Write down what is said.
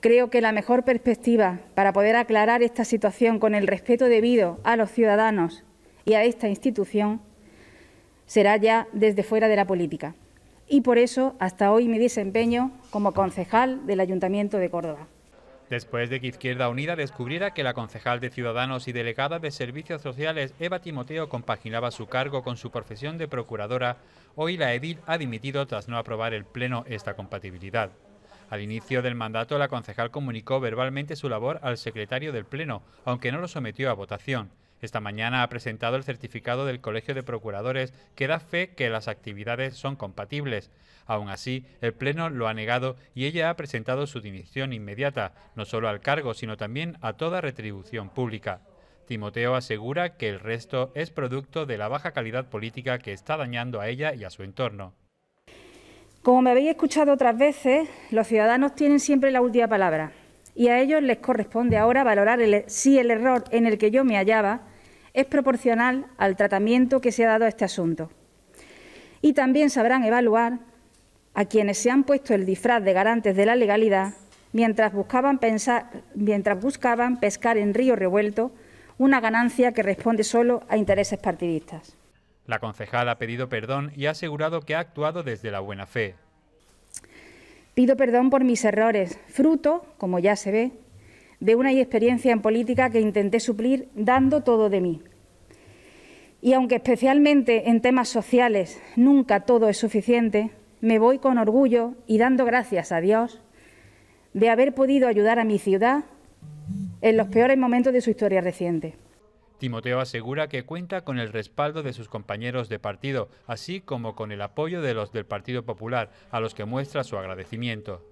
Creo que la mejor perspectiva para poder aclarar esta situación con el respeto debido a los ciudadanos y a esta institución será ya desde fuera de la política. Y por eso hasta hoy me desempeño como concejal del Ayuntamiento de Córdoba. Después de que Izquierda Unida descubriera que la concejal de Ciudadanos y delegada de Servicios Sociales Eva Timoteo compaginaba su cargo con su profesión de procuradora, hoy la edil ha dimitido tras no aprobar el Pleno esta compatibilidad. Al inicio del mandato, la concejal comunicó verbalmente su labor al secretario del Pleno, aunque no lo sometió a votación. Esta mañana ha presentado el certificado del Colegio de Procuradores que da fe que las actividades son compatibles. Aún así, el Pleno lo ha negado y ella ha presentado su dimisión inmediata, no solo al cargo, sino también a toda retribución pública. Timoteo asegura que el resto es producto de la baja calidad política que está dañando a ella y a su entorno. Como me habéis escuchado otras veces, los ciudadanos tienen siempre la última palabra y a ellos les corresponde ahora valorar si el error en el que yo me hallaba es proporcional al tratamiento que se ha dado a este asunto. Y también sabrán evaluar a quienes se han puesto el disfraz de garantes de la legalidad mientras buscaban, pescar en río revuelto una ganancia que responde solo a intereses partidistas. La concejal ha pedido perdón y ha asegurado que ha actuado desde la buena fe. Pido perdón por mis errores, fruto, como ya se ve, de una experiencia en política que intenté suplir dando todo de mí. Y aunque especialmente en temas sociales nunca todo es suficiente, me voy con orgullo y dando gracias a Dios de haber podido ayudar a mi ciudad en los peores momentos de su historia reciente. Timoteo asegura que cuenta con el respaldo de sus compañeros de partido, así como con el apoyo de los del Partido Popular, a los que muestra su agradecimiento.